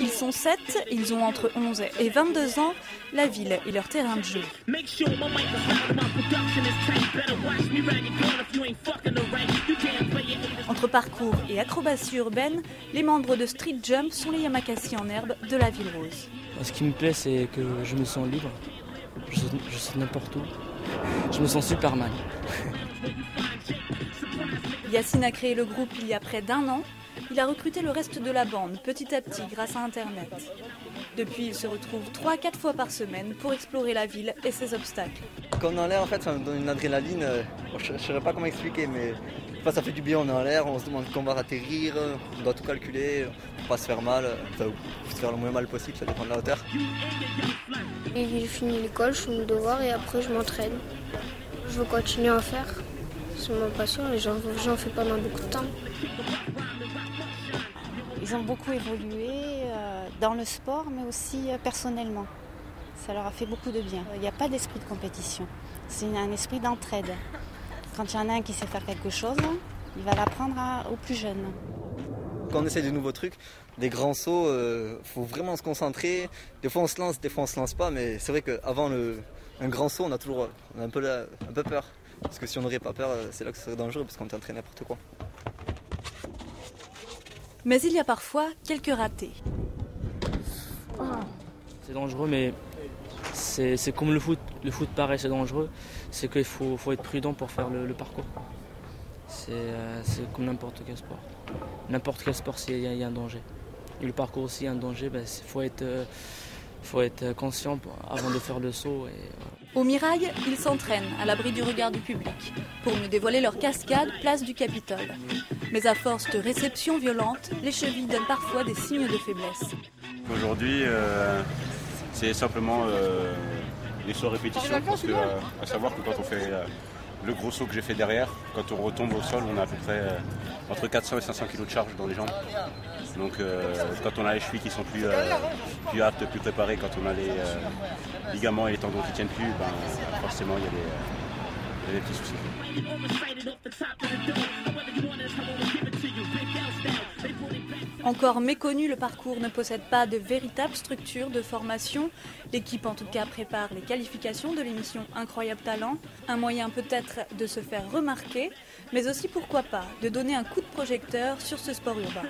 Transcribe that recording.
Ils sont 7, ils ont entre 11 et 22 ans, la ville est leur terrain de jeu. Entre parcours et acrobatie urbaine, les membres de Street Jump sont les Yamakasi en herbe de la ville rose. Ce qui me plaît, c'est que je me sens libre. Je, je sais n'importe où. Je me sens Superman. Yacine a créé le groupe il y a près d'un an. Il a recruté le reste de la bande petit à petit grâce à Internet. Depuis, il se retrouve 3-4 fois par semaine pour explorer la ville et ses obstacles. Quand on est en l'air, en fait, ça me donne une adrénaline. euh, Je ne saurais pas comment expliquer, mais enfin, ça fait du bien. On est en l'air, on se demande quand on va atterrir, on doit tout calculer, pour pas se faire mal, enfin, se faire le moins mal possible, ça dépend de la hauteur. Et j'ai fini l'école, je fais mes devoirs et après je m'entraîne. Je veux continuer à en faire. C'est ma passion et j'en j'en fais pendant beaucoup de temps. Ils ont beaucoup évolué euh, dans le sport, mais aussi euh, personnellement. Ça leur a fait beaucoup de bien. Il n'y a pas d'esprit de compétition. C'est un esprit d'entraide. Quand il y en a un qui sait faire quelque chose, il va l'apprendre aux plus jeunes. Quand on essaie de nouveaux trucs, des grands sauts, il faut vraiment se concentrer. Des fois on se lance, des fois on se lance pas, mais c'est vrai qu'avant un grand saut, on a toujours un, peu peur. Parce que si on n'aurait pas peur, euh, c'est là que ce serait dangereux, parce qu'on est entraîné n'importe quoi. Mais il y a parfois quelques ratés. C'est dangereux, mais c'est comme le foot. Le foot, pareil, c'est dangereux. C'est qu'il faut, faut être prudent pour faire le, le parcours. C'est euh, c'est comme n'importe quel sport. N'importe quel sport, s'il y, a- il y a un danger. Et le parcours aussi, il y a un danger. Il faut, être, euh, faut être conscient avant de faire le saut. Et, voilà. Au Mirail, ils s'entraînent à l'abri du regard du public pour mieux dévoiler leur cascade place du Capitole. Mais à force de réceptions violentes, les chevilles donnent parfois des signes de faiblesse. Aujourd'hui, euh, c'est simplement euh, les sauts répétitions. Parce que, euh, à savoir que quand on fait euh, le gros saut que j'ai fait derrière, quand on retombe au sol, on a à peu près euh, entre 400 et 500 kg de charge dans les jambes. Donc euh, quand on a les chevilles qui sont plus, euh, plus aptes, plus préparées, quand on a les euh, ligaments et les tendons qui tiennent plus, ben, forcément il y a des, euh, Encore méconnu, le parcours ne possède pas de véritable structure de formation. L'équipe en tout cas prépare les qualifications de l'émission Incroyable Talent, un moyen peut-être de se faire remarquer, mais aussi pourquoi pas de donner un coup de projecteur sur ce sport urbain.